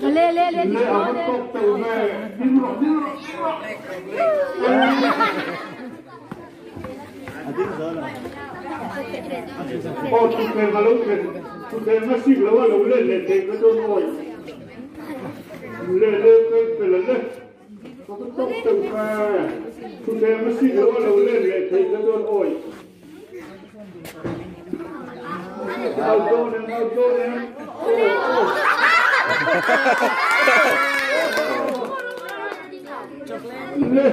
lê lê lê Lê. Ở một cốc từ về. Đi một đi lê Ô, lê lê lê lúc lê lê lê lê xịt lâu lâu lên lên lên lê lê ngồi. Lên lên lên lên lên lên. Có cái lê lê về. Lê lê lê xịt lâu lâu lên lên lên lê lê ngồi. Lê lê nè, ao đô nè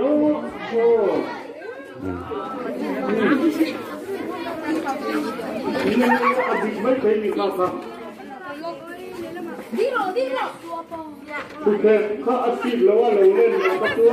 Ô, ô ตัวโองเนี่ย ถูกเพลงเขาอาชีพแล้วว่าเราเล่นเราประท้ว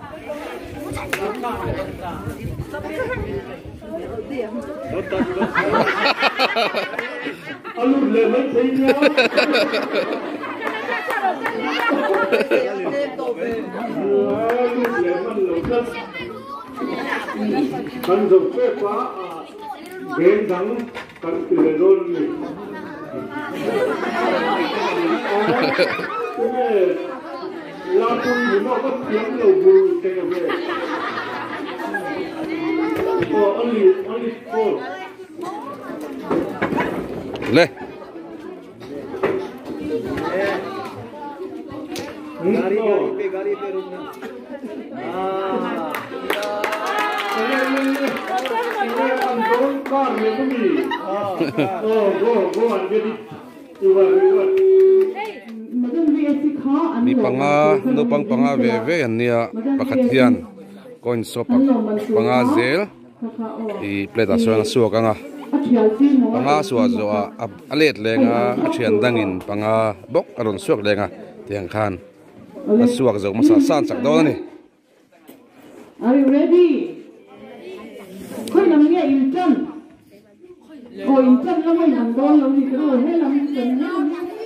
알루 레벨 제이야. 간섭 최파 벤상 간필레돌리. látòrí náà lọ́pìlọ́pìlọ́ ògbóró ìtẹ́yọ̀ bẹ́ẹ̀. For only only four. Le. गाड़ी पे गाड़ी पे रुकना car, you go, go, go and get it. You are, you are. mi panga no pang panga ve ve ania pakhat hian coin so pak panga zel. I pleta so ang suak anga panga suwa zo a alet lenga a thian dangin panga bok aron suak lenga tiang khan. A suak zo masa san chak do ni. Are you ready? Khoi nam nge in chân. Oi in chân nó mới làm đón lâu đi cái rồi hết làm.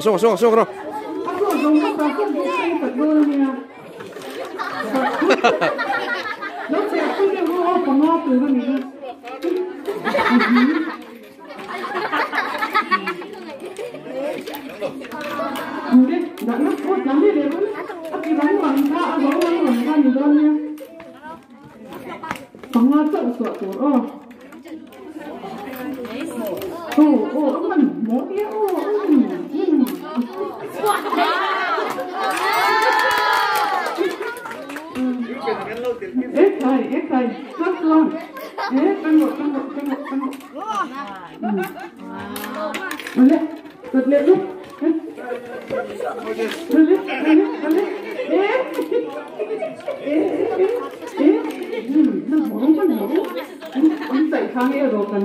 走吧走吧走吧走吧！走。哈哈哈哈哈！哪里来的？哪里来？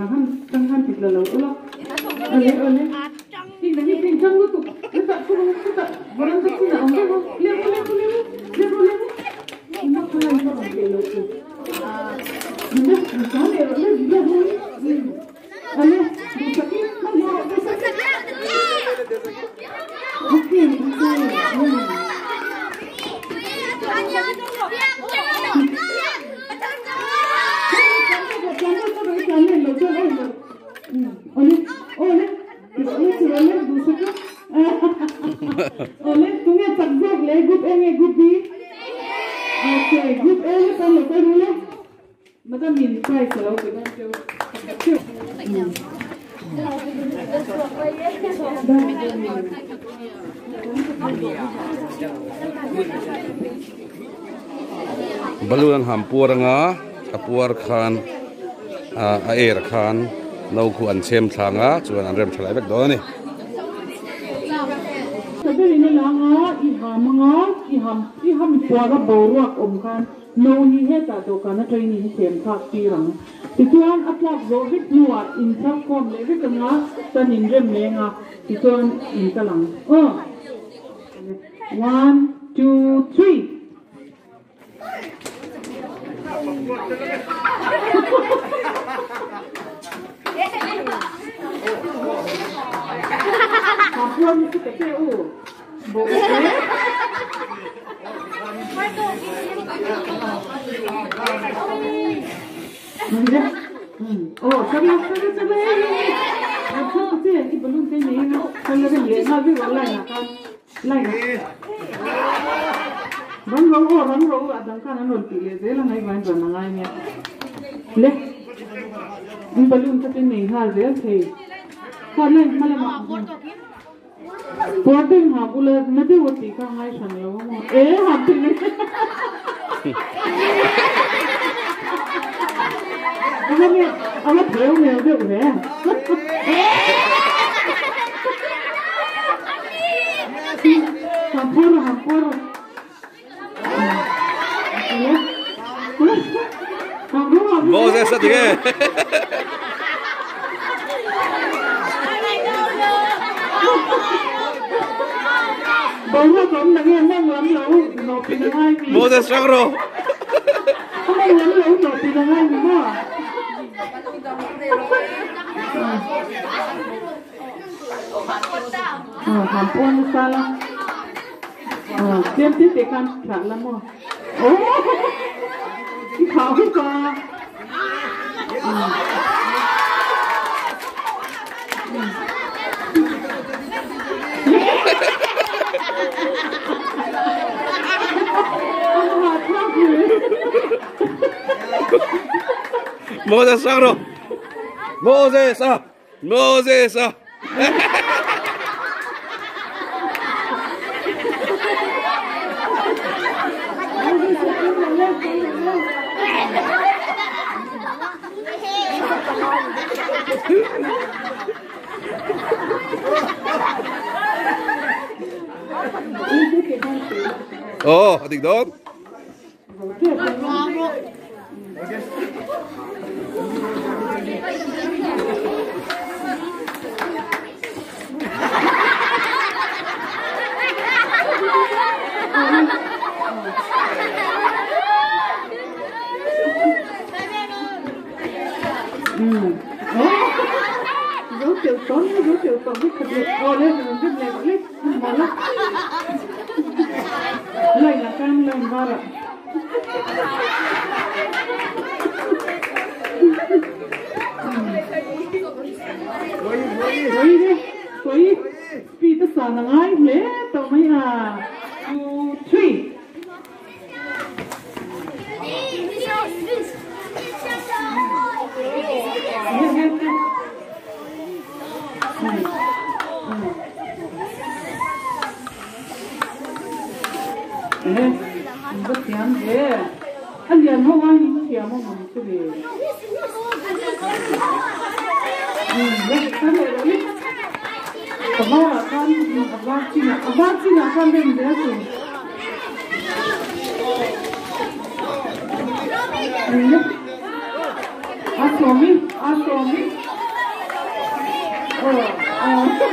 한, 한, 한, 빌려놓 고, 얼 른, 얼 른, 얼 른. บลูนหามปัวรงาอปัวคานอาเอรคานเราควรเชมทางอะชวนอันเริ่มฉลายแบบนี้นี่แต่เป็นี่นะฮะอีหามงาอีหามอีหามปัวก็บ่รักอมกันโนนี่เหตุตัวกันนะเทรนี่เชมทักปีรังติดตอนอัปลักโรวิดนัวอินทักคอมเลวิกันนะตันอินเริ่มเมงอะติดตัอินตะลังเออ one two, three. Kapuan itu KPU. Boleh. Mana? Hmm. Oh, sabi sabi sabi. mangaim ya. Le. Di balun sa tin ning hal real thei. Ko le mala ma. Porting ha bula nade wati ka ngai san lo mo. E ha tin. Ama me ama theu me de ure. Hampuro, hampuro. Nangai ni. moses sagro Kamu lalu lalu nopi nangai ni mah. Ah, hampun salah. Ah, tiap tiap tekan tak lama. Moses, Moses, Moses, Moses. Ah oh adik don Dấu Don't you get your public always rented like this? Laila, Kamla, and Mara. Wait, wait, wait. Peter Sanangai, play Tomaya. Two, three. Eh, bıkıyam de. Hadi ya, no var mı? Ya, mama, tabii. Kabar akan, kabar Cina, kabar Cina akan benim de tu. Asomi, asomi. Oh, ah.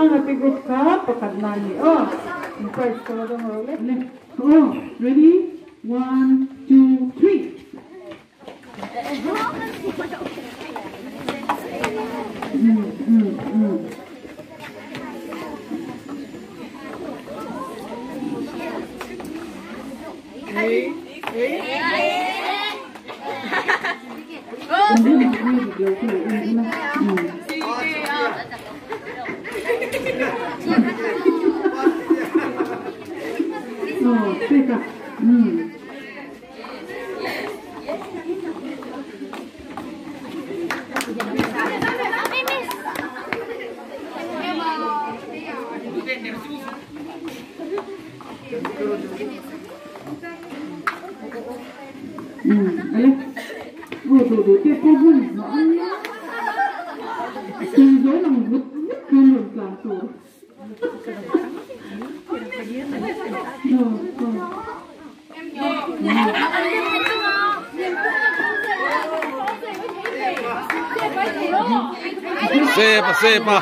lang, matigot ka, pakadlali. Oh, first, talaga mo ulit. Oh, ready? One, two, three. Mm, mm, mm. Hey, hey, hey. Oh! Oh, teka. Mm. Mm. Ala. Oh, đồ vui. Từ dối vứt cả Sepa, sepa.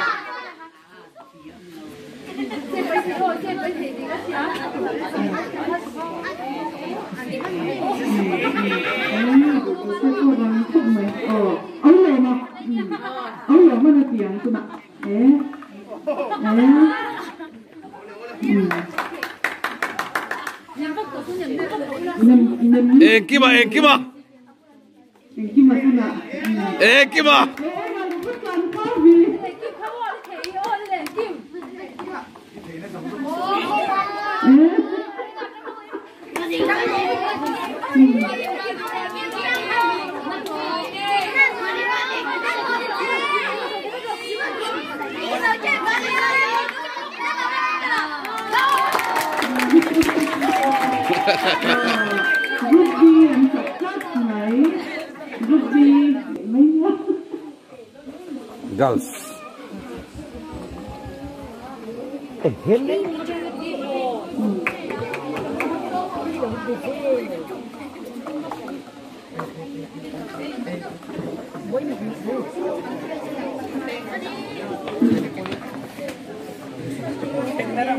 Enkima, enkima. Enkima, enkima. Group B success ngay. Group Girls. Hình thu vùng dây lên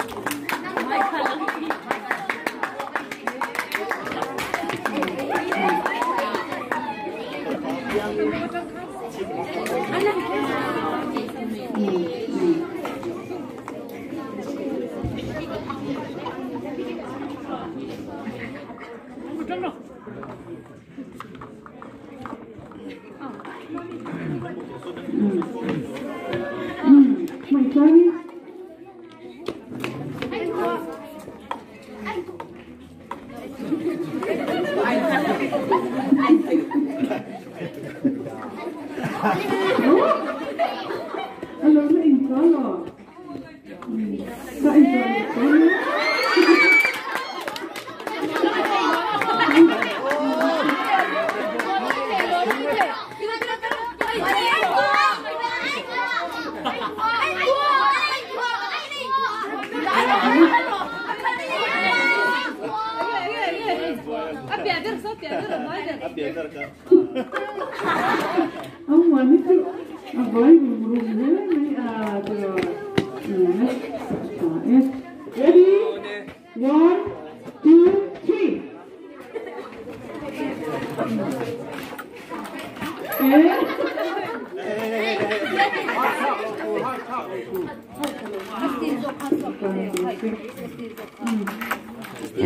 nó in có rồi. Ừ, sao in rồi? Có nữa. One, two, three.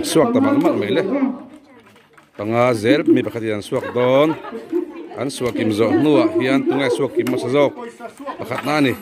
Suak tamal mal mele. Mi pakati an suak don. An suak kim nuah nuwa hian tungai suak kim masazok. Pakat nani.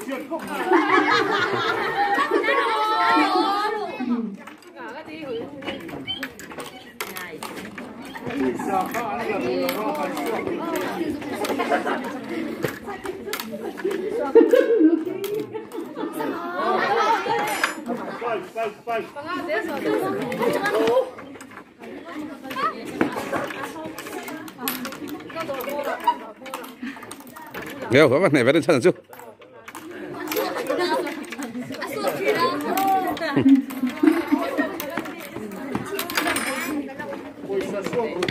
你要喝吧，那边的菜上走。